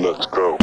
Let's go.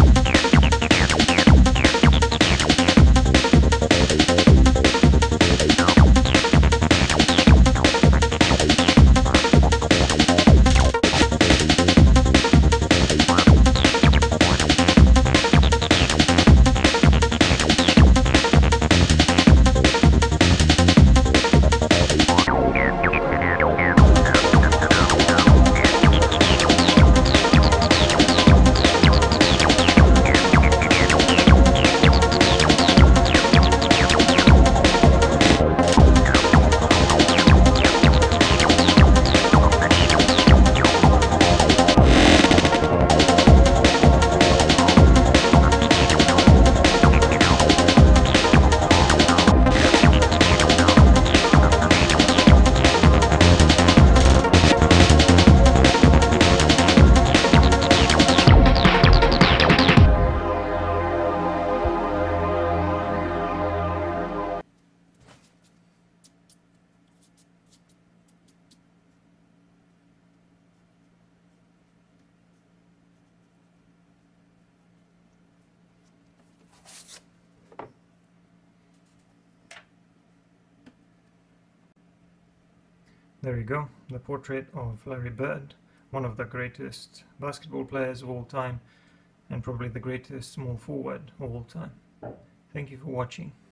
There you go, the portrait of Larry Bird, one of the greatest basketball players of all time, and probably the greatest small forward of all time. Thank you for watching.